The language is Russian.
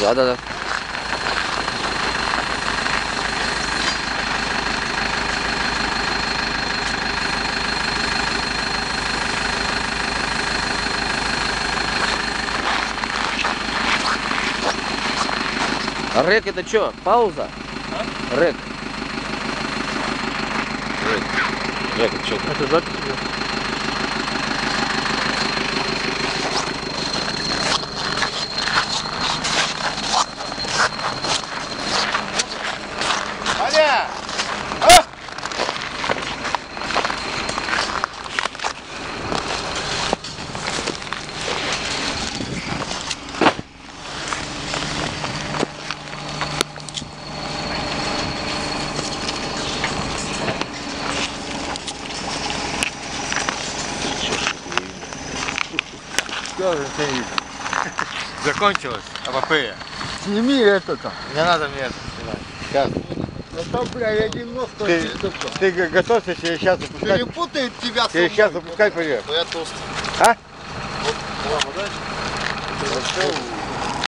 Да-да-да. А Рек это что? Пауза? Рек. Рек. Рек это что? Это запись идет. Аня! А? Что же ты? Закончилось эпопея. Сними это-то. Не надо мне это снимать. Сейчас. А там, бля, я немножко Ты, ты г- готовься через час запускать. Перепутает тебя с Через час запускать пойдет. Но я толстый. А? Вот, ладно, дальше.